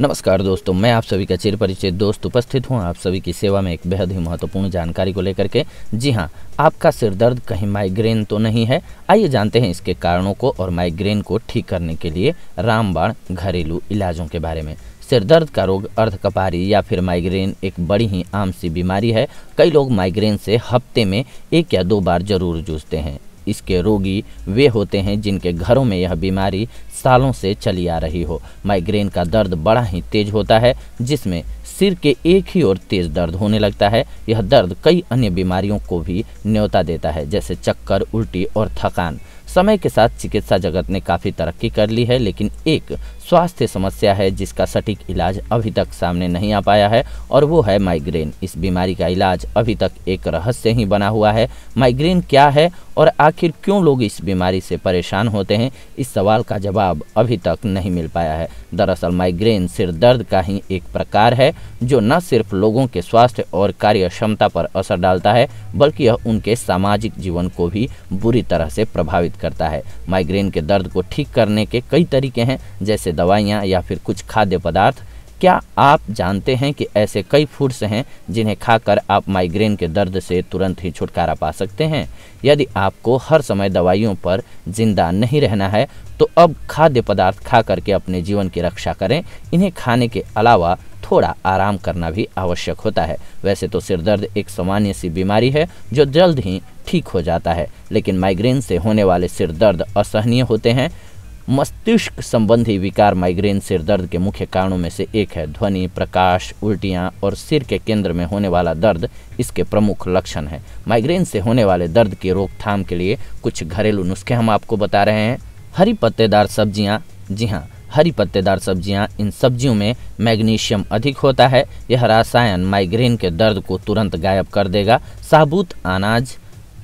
नमस्कार दोस्तों, मैं आप सभी का चिर परिचित दोस्त उपस्थित हूँ। आप सभी की सेवा में एक बेहद ही महत्वपूर्ण जानकारी को लेकर के। जी हाँ, आपका सिर दर्द, कहीं माइग्रेन तो नहीं है? आइए जानते हैं इसके कारणों को और माइग्रेन को ठीक करने के लिए रामबाण घरेलू इलाजों के बारे में। सिर दर्द का रोग, अर्धकपारी या फिर माइग्रेन एक बड़ी ही आम सी बीमारी है। कई लोग माइग्रेन से हफ़्ते में एक या दो बार ज़रूर जूझते हैं। इसके रोगी वे होते हैं जिनके घरों में यह बीमारी सालों से चली आ रही हो। माइग्रेन का दर्द बड़ा ही तेज होता है, जिसमें सिर के एक ही ओर तेज दर्द होने लगता है। यह दर्द कई अन्य बीमारियों को भी न्योता देता है, जैसे चक्कर, उल्टी और थकान। समय के साथ चिकित्सा जगत ने काफ़ी तरक्की कर ली है, लेकिन एक स्वास्थ्य समस्या है जिसका सटीक इलाज अभी तक सामने नहीं आ पाया है, और वो है माइग्रेन। इस बीमारी का इलाज अभी तक एक रहस्य ही बना हुआ है। माइग्रेन क्या है और आखिर क्यों लोग इस बीमारी से परेशान होते हैं? इस सवाल का जवाब अभी तक नहीं मिल पाया है। दरअसल माइग्रेन सिर दर्द का ही एक प्रकार है, जो न सिर्फ़ लोगों के स्वास्थ्य और कार्य क्षमता पर असर डालता है, बल्कि यह उनके सामाजिक जीवन को भी बुरी तरह से प्रभावित करता है। माइग्रेन के दर्द को ठीक करने के कई तरीके हैं, जैसे दवाइयाँ या फिर कुछ खाद्य पदार्थ। क्या आप जानते हैं कि ऐसे कई फूड्स हैं जिन्हें खाकर आप माइग्रेन के दर्द से तुरंत ही छुटकारा पा सकते हैं? यदि आपको हर समय दवाइयों पर ज़िंदा नहीं रहना है तो अब खाद्य पदार्थ खा करके अपने जीवन की रक्षा करें। इन्हें खाने के अलावा थोड़ा आराम करना भी आवश्यक होता है। वैसे तो सिर दर्द एक सामान्य सी बीमारी है, जो जल्द ही ठीक हो जाता है, लेकिन माइग्रेन से होने वाले सिर दर्द असहनीय होते हैं। मस्तिष्क संबंधी विकार माइग्रेन सिर दर्द के मुख्य कारणों में से एक है। ध्वनि, प्रकाश, उल्टियाँ और सिर के केंद्र में होने वाला दर्द इसके प्रमुख लक्षण है। माइग्रेन से होने वाले दर्द की रोकथाम के लिए कुछ घरेलू नुस्खे हम आपको बता रहे हैं। हरी पत्तेदार सब्ज़ियाँ। जी हाँ हरी पत्तेदार सब्ज़ियाँ, इन सब्जियों में मैग्नीशियम अधिक होता है। यह रसायन माइग्रेन के दर्द को तुरंत गायब कर देगा। साबुत अनाज,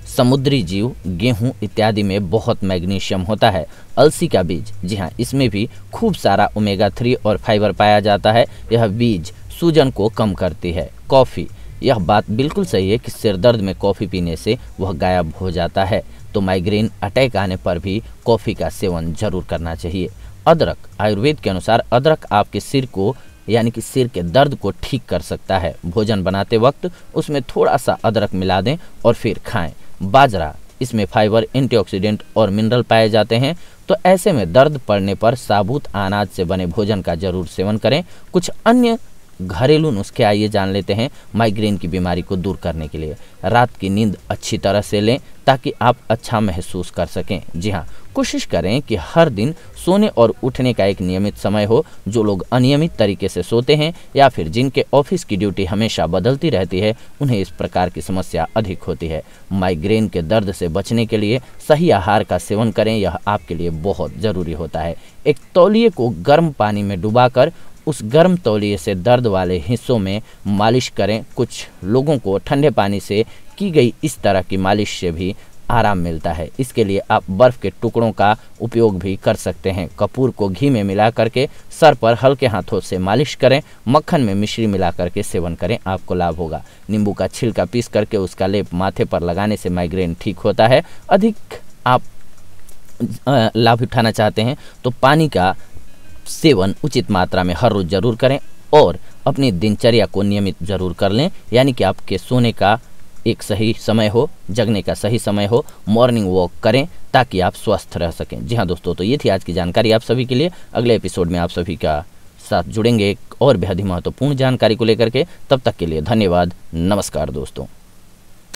समुद्री जीव, गेहूँ इत्यादि में बहुत मैग्नीशियम होता है। अलसी का बीज, जी हाँ इसमें भी खूब सारा ओमेगा थ्री और फाइबर पाया जाता है। यह बीज सूजन को कम करती है। कॉफ़ी, यह बात बिल्कुल सही है कि सिर दर्द में कॉफ़ी पीने से वह गायब हो जाता है। तो माइग्रेन अटैक आने पर भी कॉफ़ी का सेवन ज़रूर करना चाहिए। अदरक। आयुर्वेद के अनुसार अदरक आपके सिर को, यानी कि सिर के दर्द को ठीक कर सकता है। भोजन बनाते वक्त उसमें थोड़ा सा अदरक मिला दें और फिर खाएँ। बाजरा। इसमें फाइबर, एंटीऑक्सीडेंट और मिनरल पाए जाते हैं। तो ऐसे में दर्द पड़ने पर साबुत अनाज से बने भोजन का ज़रूर सेवन करें। कुछ अन्य घरेलू नुस्खे, आइए जान लेते हैं माइग्रेन की बीमारी को दूर करने के लिए। रात की नींद अच्छी तरह से लें ताकि आप अच्छा महसूस कर सकें। जी हाँ कोशिश करें कि हर दिन सोने और उठने का एक नियमित समय हो, जो लोग अनियमित तरीके से सोते हैं या फिर जिनके ऑफ़िस की ड्यूटी हमेशा बदलती रहती है, उन्हें इस प्रकार की समस्या अधिक होती है। माइग्रेन के दर्द से बचने के लिए सही आहार का सेवन करें, यह आपके लिए बहुत ज़रूरी होता है। एक तौलिए को गर्म पानी में डुबाकर उस गर्म तौलिए से दर्द वाले हिस्सों में मालिश करें। कुछ लोगों को ठंडे पानी से की गई इस तरह की मालिश से भी आराम मिलता है। इसके लिए आप बर्फ़ के टुकड़ों का उपयोग भी कर सकते हैं। कपूर को घी में मिला करके सर पर हल्के हाथों से मालिश करें। मक्खन में मिश्री मिला करके सेवन करें। आपको लाभ होगा। नींबू का छिलका पीस करके उसका लेप माथे पर लगाने से माइग्रेन ठीक होता है। अधिक आप लाभ उठाना चाहते हैं तो पानी का सेवन उचित मात्रा में हर रोज़ ज़रूर करें और अपनी दिनचर्या को नियमित ज़रूर कर लें, यानी कि आपके सोने का एक सही समय हो, जगने का सही समय हो मॉर्निंग वॉक करें ताकि आप स्वस्थ रह सकें। जी हाँ दोस्तों तो ये थी आज की जानकारी आप सभी के लिए। अगले एपिसोड में आप सभी का साथ जुड़ेंगे एक और बेहद ही महत्वपूर्ण जानकारी को लेकर के। तब तक के लिए धन्यवाद। नमस्कार दोस्तों।